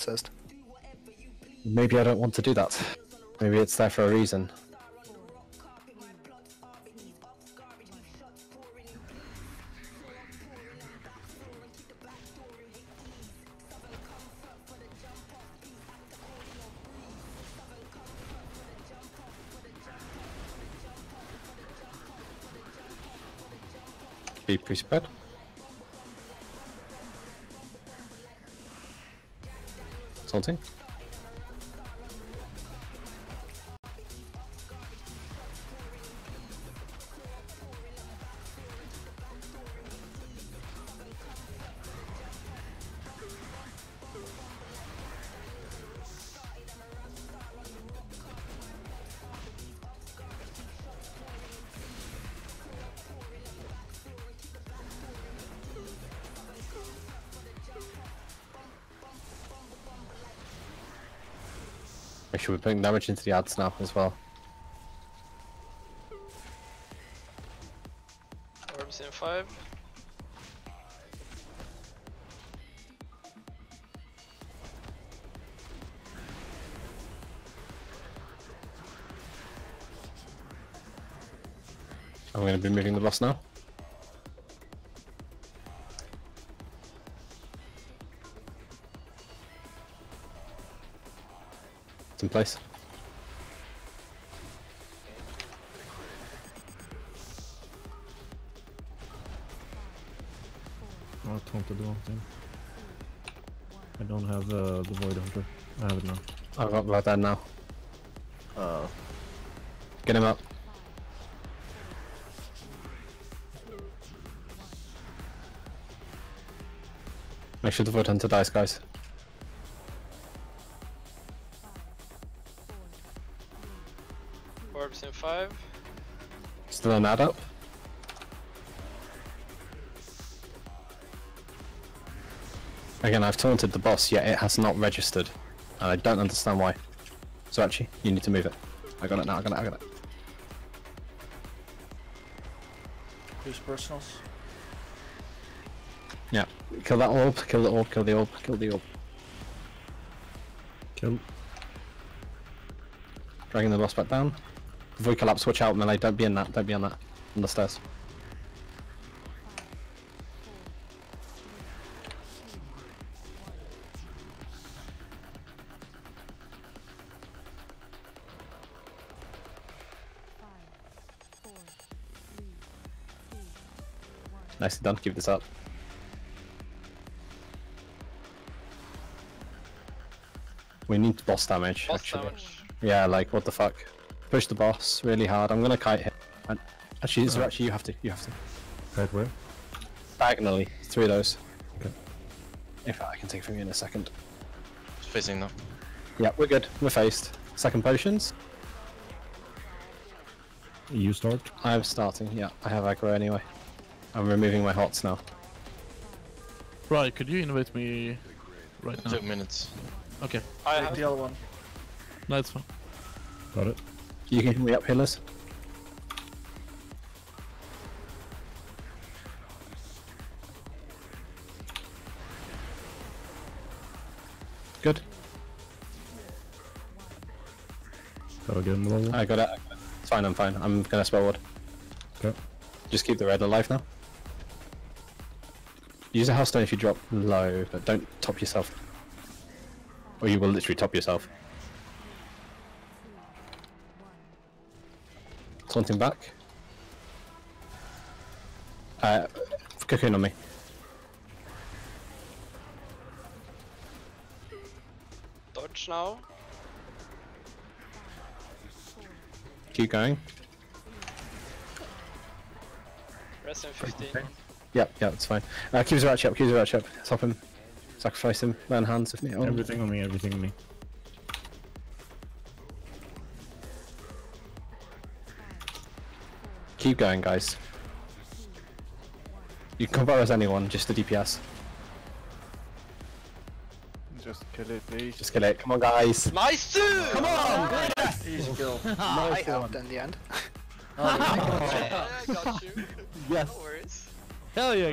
assist. Maybe I don't want to do that. Maybe it's there for a reason. Be pre-spread. Salting. Make sure we're putting damage into the ads now as well. Orbs in five. I'm going to be moving the boss now. It's in place. I want to do one thing. I don't have uh, the Void Hunter. I have it now. I've got about that now. Uh, Get him up. Make sure the Void Hunter dies, guys. Orbs in five. Still an ad up. Again, I've taunted the boss, yet it has not registered. And I don't understand why. So actually, you need to move it. I got it now, I got it, I got it. Use personals. Yeah. Kill that orb, kill the orb, kill the orb, kill the orb. kill. Dragging the boss back down. Void collapse, watch out, melee, don't be in that, don't be on that. On the stairs. Nicely done, keep this up. We need boss damage, Boss actually. damage. Yeah, like what the fuck? Push the boss really hard. I'm gonna kite him. And actually, it's actually you have to. You have to. Right where? Diagonally, three of those. Okay. In fact, I can take it from you in a second. Facing now. Yeah, we're good. We're faced. Second potions. You start. I'm starting. Yeah, I have aggro anyway. I'm removing my hots now. Right, could you invite me right now? Two minutes. Okay, I Take have the other one. no, it's fine. Got it. You can hit me up, healers. Good. Gotta get in the level. I got it. It's fine. I'm fine. I'm gonna spell ward. Okay. Just keep the red alive now. Use a healthstone if you drop low, but don't top yourself. Or you will literally top yourself. Taunting back. Uh, cocoon on me. dodge now. Keep going. Rest in 15. Yep, yeah, that's fine. Uh, keep his ratchet up, keep his ratchet up. Top him. Sacrifice him. Learn hands if me. Oh. Everything on me, everything on me. Keep going, guys. You can cover as anyone, just the DPS. Just kill it, please. Just kill it. Come on, guys. Nice too! Come on! Easy kill. I helped in the end. oh I got you. Yes. No worries. Hell yeah,